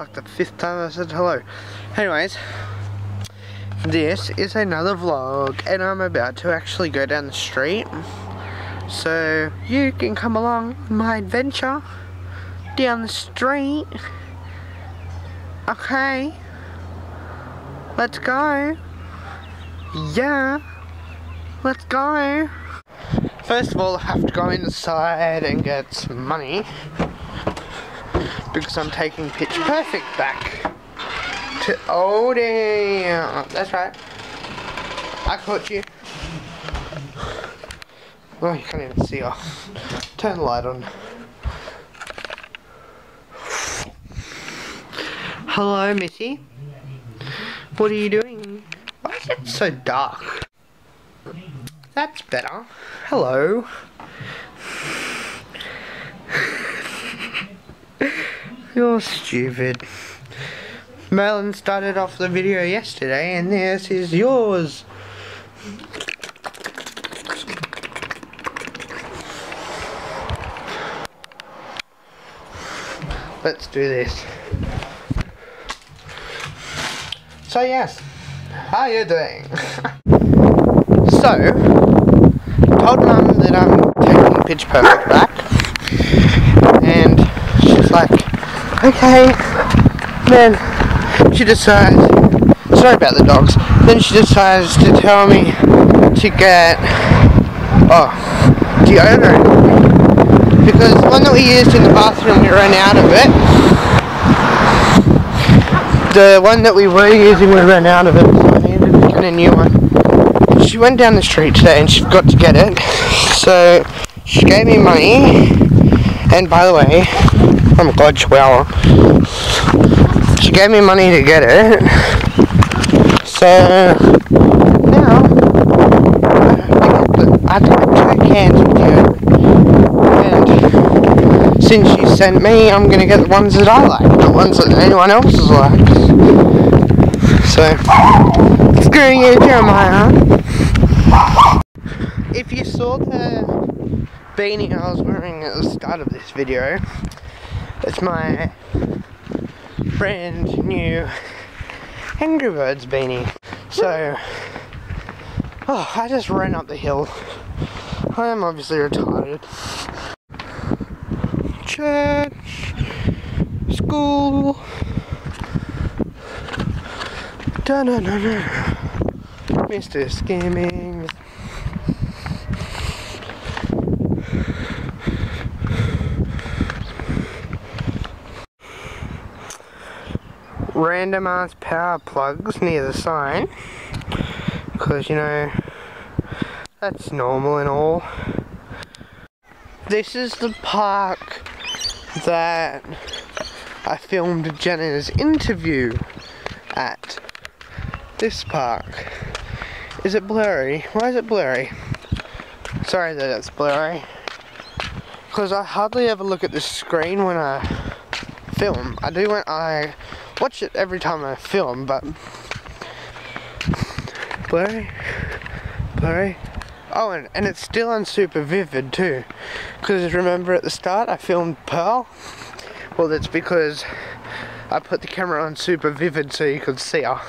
like the fifth time I said hello. Anyways, this is another vlog, and I'm about to actually go down the street. So, you can come along my adventure down the street. Okay. Let's go. Yeah. Let's go. First of all, I have to go inside and get some money because I'm taking Pitch Perfect back to oh that's right. I caught you. Oh you can't even see. Her turn the light on. Hello Missy. What are you doing? Why is it so dark? That's better. Hello. You're stupid. Melon started off the video yesterday and this is yours. Let's do this. So yes, how are you doing? so, told mum that I'm taking Pitch Perfect back, and she's like, okay. Then she decides, sorry about the dogs. Then she decides to tell me to get, oh, deodorant because the one that we used in the bathroom we ran out of it. The one that we were using we ran out of it, so I needed to get a new one she went down the street today and she forgot to get it. So she gave me money. And by the way, oh my god, Chihuahua. She gave me money to get it. So now I have two cans of deodorant. And since she sent me, I'm gonna get the ones that I like, the ones that anyone else likes. So screw you, Jeremiah. If you saw the beanie I was wearing at the start of this video, it's my brand new Angry Birds beanie. So, oh, I just ran up the hill. I am obviously retarded. Church, school, da -da -da Mr. Skimming. Random ass power plugs near the sign. Because you know that's normal and all. This is the park that I filmed Jenna's interview at. This park. Is it blurry? why is it blurry? sorry that it's blurry. Because I hardly ever look at the screen when I film. I do when I watch it every time I film, but blurry, blurry. Oh, and, and it's still on super vivid too, because remember at the start I filmed Pearl. Well, that's because I put the camera on super vivid so you could see her.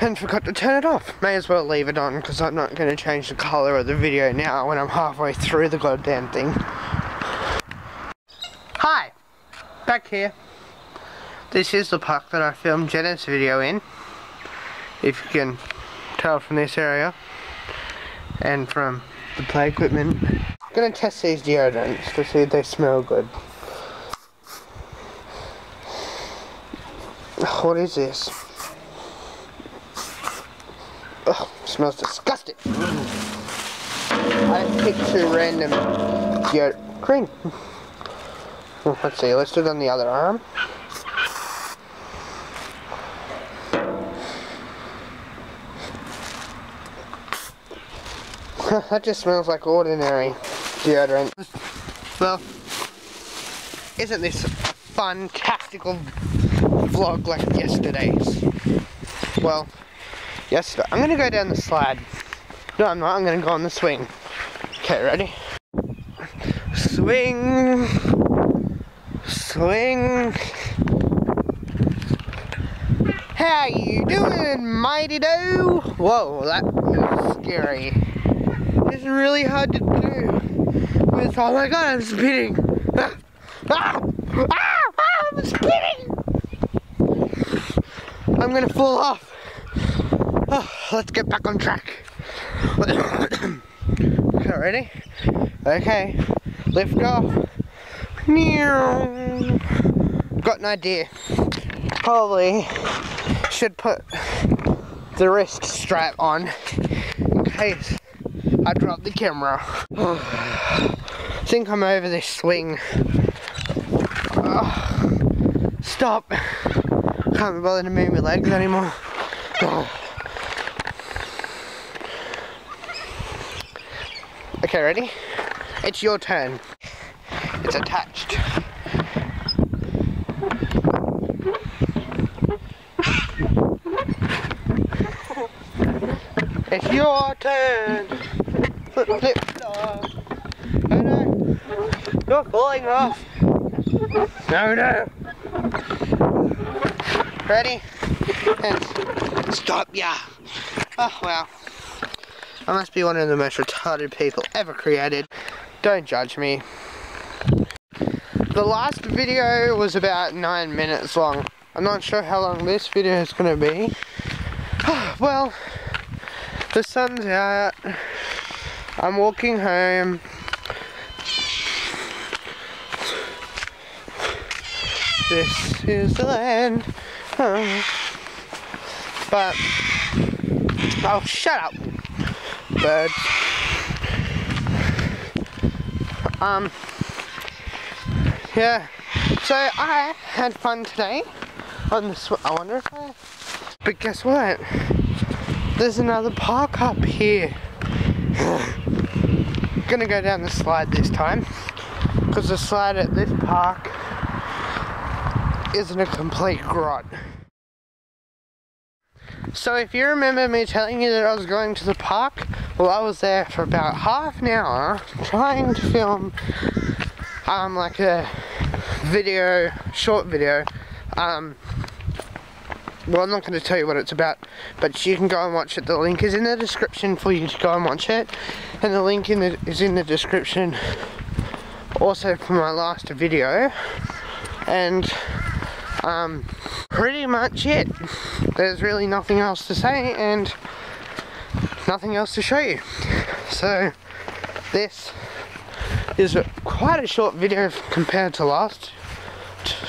And forgot to turn it off. May as well leave it on because I'm not going to change the colour of the video now when I'm halfway through the goddamn thing. Hi! Back here. This is the park that I filmed Jenna's video in. If you can tell from this area. And from the play equipment. I'm gonna test these deodorants to see if they smell good. What is this? Oh, smells disgusting. I picked two random deodorant. Green. Let's see, let's do it on the other arm. that just smells like ordinary deodorant. Well, isn't this a fantastical vlog like yesterday's? Well, yesterday. I'm gonna go down the slide. No, I'm not. I'm gonna go on the swing. Okay, ready? Swing. Swing. How you doing, mighty do? Whoa, that was scary. Really hard to do. With, oh my god, I'm spinning. Ah, ah, ah, I'm spinning. I'm gonna fall off. Oh, let's get back on track. okay, ready? Okay, lift off. Got an idea. Probably should put the wrist strap on in case I dropped the camera. I think I'm over this swing. Oh, stop. Can't be bothered to move my legs anymore. Oh. Okay, ready? It's your turn. It's attached. It's your turn. Flip. Oh no. You're falling off. No, no. Ready? And stop, yeah. Oh, well. I must be one of the most retarded people ever created. Don't judge me. The last video was about 9 minutes long. I'm not sure how long this video is going to be. well, the sun's out. I'm walking home. This is the land. But, oh, shut up, birds. Um, yeah. So I had fun today on the. I wonder if I. But guess what? There's another park up here. Gonna go down the slide this time. Because the slide at this park isn't a complete grot. So if you remember me telling you that I was going to the park, well I was there for about half an hour trying to film um, like a video, short video, um, well I'm not going to tell you what it's about but you can go and watch it. The link is in the description for you to go and watch it. And the link in the, is in the description also for my last video. And um, pretty much it. There's really nothing else to say and nothing else to show you. So this is a, quite a short video compared to last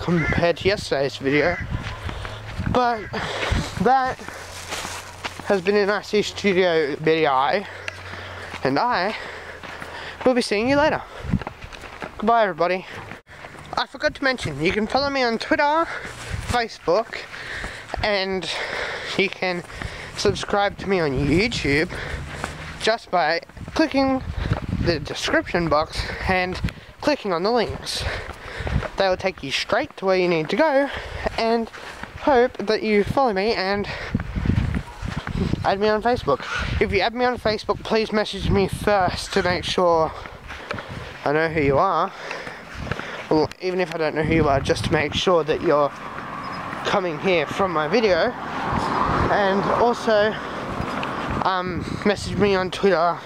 compared to yesterday's video but that has been an IC Studio video, and I will be seeing you later. Goodbye, everybody. I forgot to mention, you can follow me on Twitter, Facebook, and you can subscribe to me on YouTube just by clicking the description box and clicking on the links. They will take you straight to where you need to go and hope that you follow me and add me on Facebook. If you add me on Facebook, please message me first to make sure I know who you are. Well, even if I don't know who you are, just to make sure that you're coming here from my video. And also, um, message me on Twitter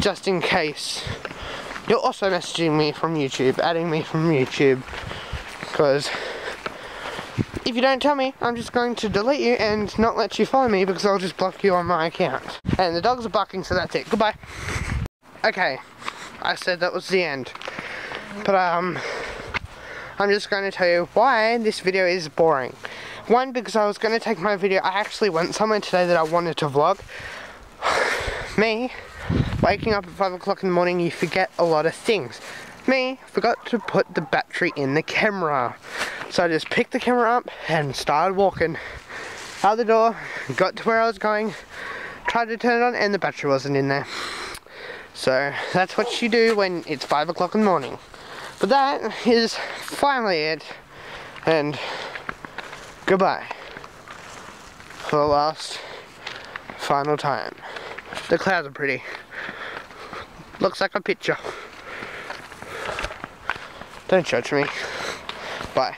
just in case. You're also messaging me from YouTube, adding me from YouTube, because if you don't tell me, I'm just going to delete you and not let you follow me because I'll just block you on my account. And the dogs are barking, so that's it. Goodbye. Okay, I said that was the end. But, um, I'm just going to tell you why this video is boring. One, because I was going to take my video, I actually went somewhere today that I wanted to vlog. me, waking up at 5 o'clock in the morning, you forget a lot of things. Me, forgot to put the battery in the camera. So I just picked the camera up and started walking out the door, got to where I was going, tried to turn it on and the battery wasn't in there. So that's what you do when it's 5 o'clock in the morning. But that is finally it. And goodbye. For the last final time. The clouds are pretty. Looks like a picture. Don't judge me. Bye.